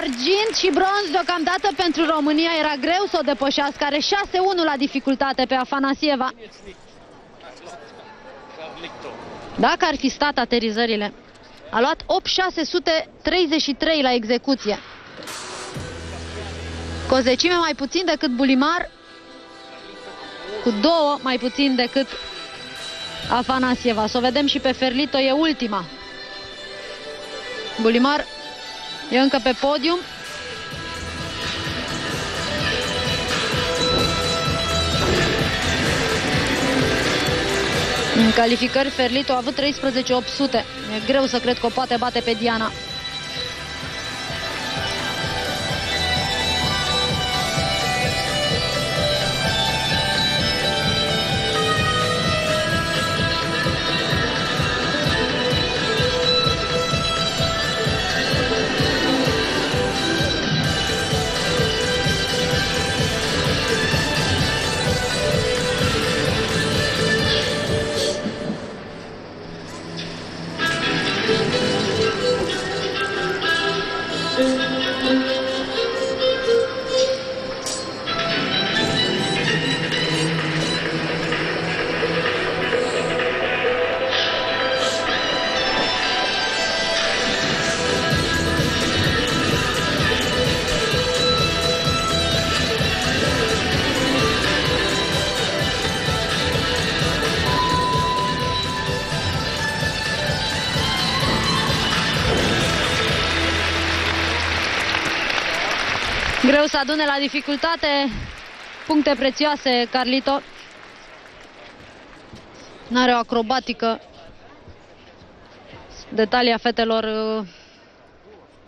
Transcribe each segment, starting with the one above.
Argint și bronz deocamdată pentru România. Era greu să o depășească. Are 6-1 la dificultate pe Afanasieva. Dacă ar fi stat aterizările, a luat 8.633 la execuție. Cu o zecime mai puțin decât Bulimar, cu două mai puțin decât Afanasieva. Să o vedem și pe Ferlito, e ultima. Bulimar e încă pe podium. În calificări, Ferlito a avut 13.800. E greu să cred că o poate bate pe Diana. Greu să adune la dificultate puncte prețioase Carlito. N-are o acrobatică. Detalia fetelor uh,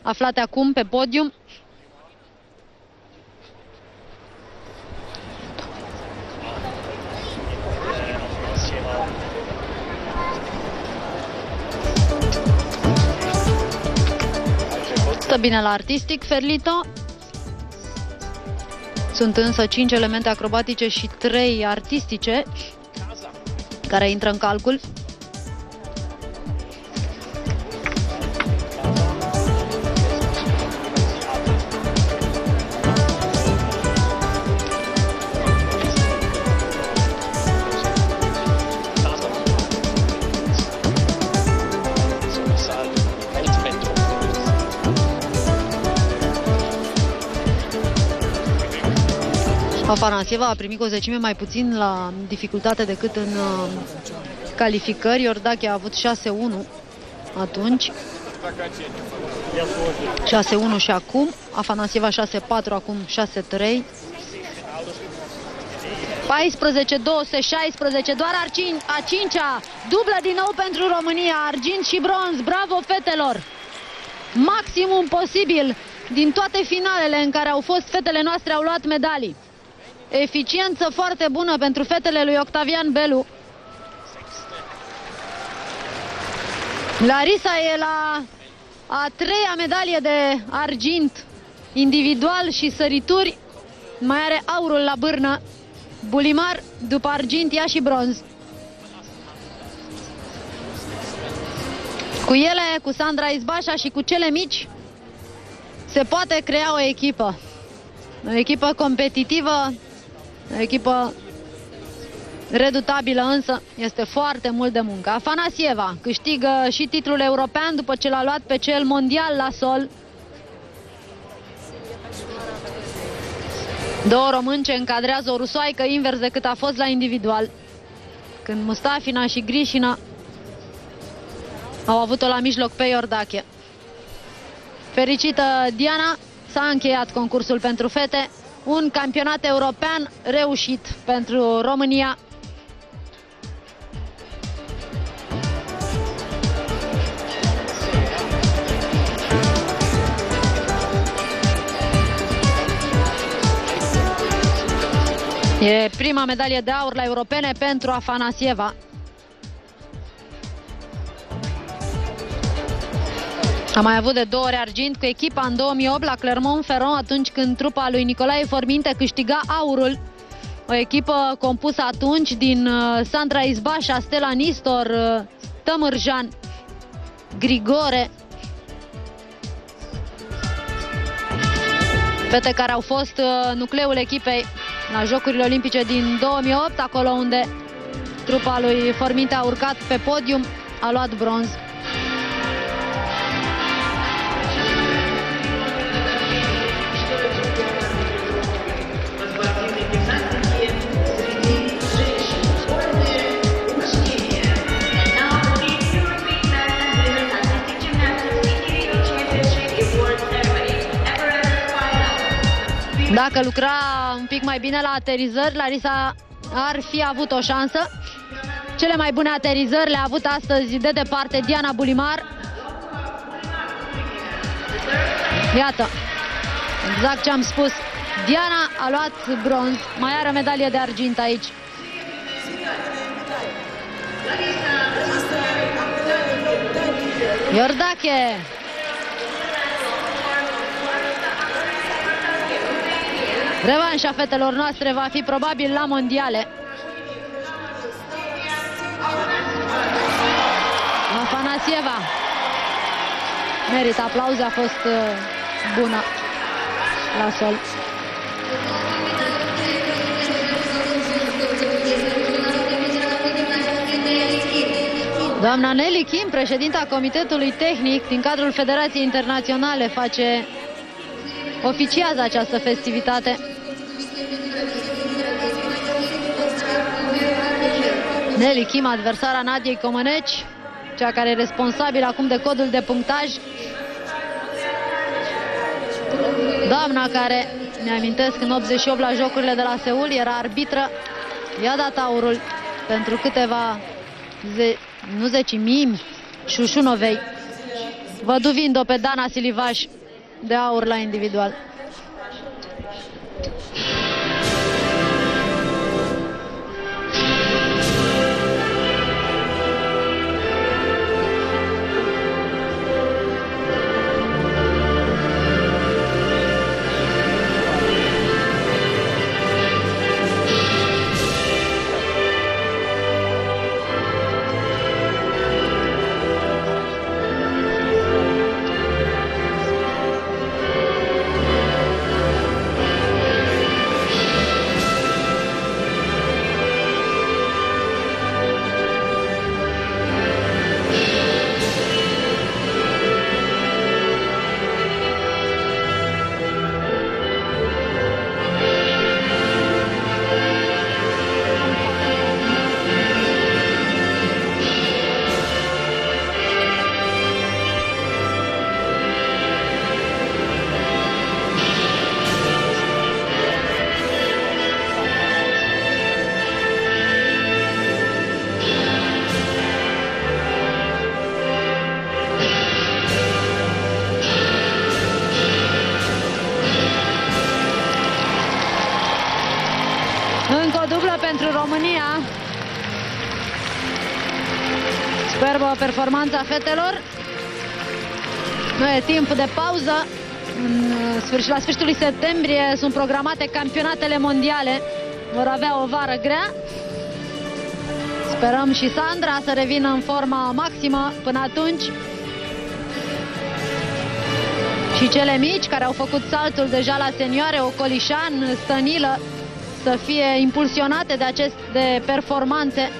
aflate acum pe podium. Stă bine la artistic, Ferlito. Sunt însă 5 elemente acrobatice și 3 artistice care intră în calcul. Afanasieva a primit o zecime mai puțin la dificultate decât în uh, calificări. Iordache a avut 6-1 atunci. 6-1 și acum. Afanasieva 6-4, acum 6-3. 14, 216, doar a cincea, dublă din nou pentru România, argint și bronz, bravo fetelor! Maximum posibil din toate finalele în care au fost fetele noastre au luat medalii. Eficiență foarte bună pentru fetele lui Octavian Belu. Larisa e la a treia medalie de argint individual și sărituri. Mai are aurul la bârnă. Bulimar după argint ia și bronz. Cu ele, cu Sandra Izbașa și cu cele mici se poate crea o echipă. O echipă competitivă o echipă redutabilă, însă este foarte mult de muncă. Afanasieva câștigă și titlul european după ce l-a luat pe cel mondial la sol. Două români ce încadrează o rusoaică invers decât a fost la individual. Când Mustafina și Grișina au avut-o la mijloc pe Iordache. Fericită Diana, s-a încheiat concursul pentru fete un campionat european reușit pentru România. E prima medalie de aur la europene pentru Afanasieva. A mai avut de două ori argint cu echipa în 2008 la Clermont-Ferrand atunci când trupa lui Nicolae Forminte câștiga aurul. O echipă compusă atunci din uh, Sandra Izbașa, Stella Nistor, uh, Tămârjan, Grigore, fete care au fost uh, nucleul echipei la Jocurile Olimpice din 2008, acolo unde trupa lui Forminte a urcat pe podium, a luat bronz. Dacă lucra un pic mai bine la aterizări, Larisa ar fi avut o șansă. Cele mai bune aterizări le-a avut astăzi de departe Diana Bulimar. Iată, exact ce am spus. Diana a luat bronz, mai are medalie de argint aici. Iordache Revanșa fetelor noastre va fi probabil la mondiale. Afanasieva. Merită aplauze, a fost uh, bună la sol. Doamna Nelly Kim, președinta Comitetului Tehnic din cadrul Federației Internaționale, face oficiază această festivitate. Nelly Kim, adversara Nadiei Comăneci, cea care e responsabilă acum de codul de punctaj. Doamna care, mi-amintesc, în 88 la jocurile de la Seul, era arbitră, i-a dat aurul pentru câteva, ze nu zeci mimi, șușunovei, văduvind-o pe Dana Silivaș de aur la individual. Thank you. Performanța fetelor. Nu e timp de pauză. În la sfârșitul lui septembrie sunt programate campionatele mondiale. Vor avea o vară grea. Sperăm și Sandra să revină în forma maximă până atunci. Și cele mici care au făcut saltul deja la senioare, Ocolișan, Stănilă, să fie impulsionate de aceste performanțe.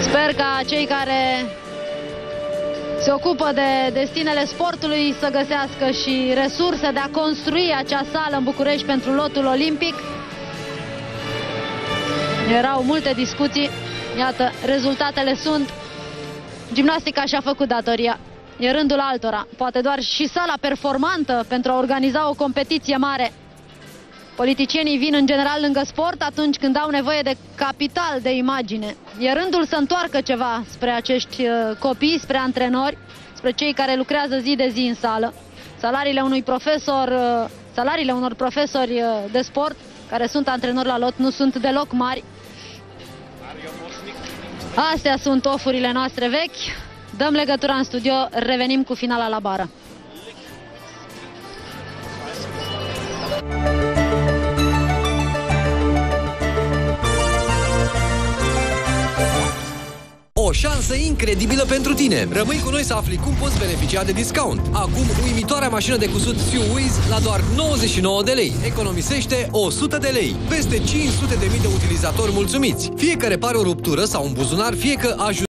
Sper ca cei care se ocupă de destinele sportului să găsească și resurse de a construi acea sală în București pentru lotul olimpic. Erau multe discuții. Iată, rezultatele sunt. Gimnastica și-a făcut datoria. E rândul altora. Poate doar și sala performantă pentru a organiza o competiție mare. Politicienii vin în general lângă sport atunci când au nevoie de capital de imagine. E rândul să întoarcă ceva spre acești uh, copii, spre antrenori, spre cei care lucrează zi de zi în sală. Salariile unui profesor, uh, salariile unor profesori uh, de sport care sunt antrenori la lot nu sunt deloc mari. Astea sunt ofurile noastre vechi. Dăm legătura în studio, revenim cu finala la bară. O șansă incredibilă pentru tine. Rămâi cu noi să afli cum poți beneficia de discount. Acum, uimitoarea mașină de cusut Wiz la doar 99 de lei. Economisește 100 de lei. Peste 500 de mii de utilizatori mulțumiți. Fie că repari o ruptură sau un buzunar, fie că ajută